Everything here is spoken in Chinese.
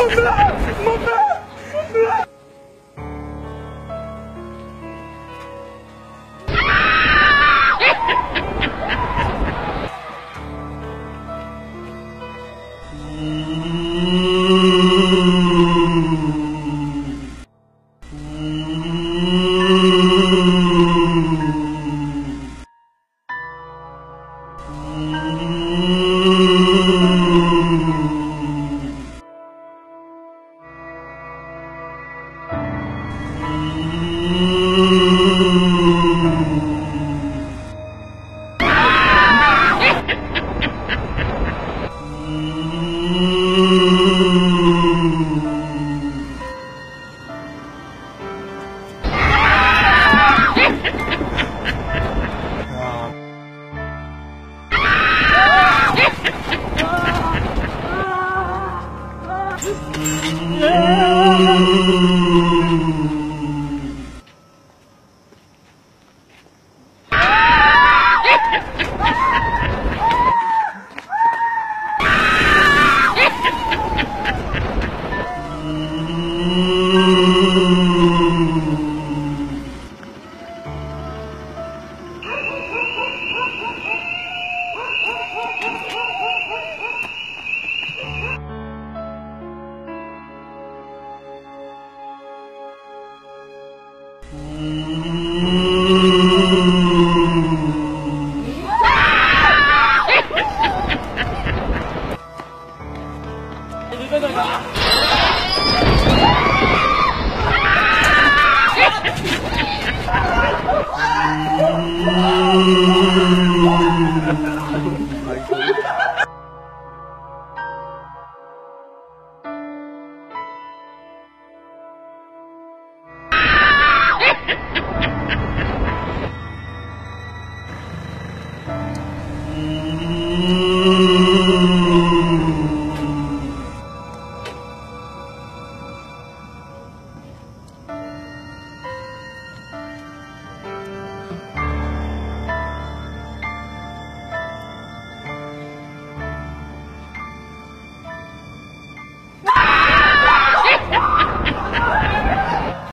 Mmm. -hmm. Mm-hmm. 嗯。なるほど。